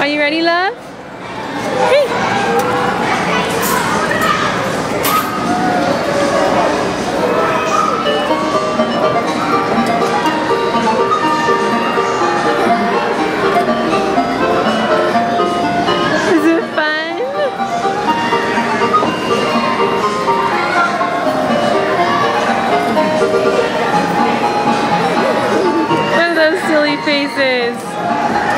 Are you ready, love? Hey. smiley faces.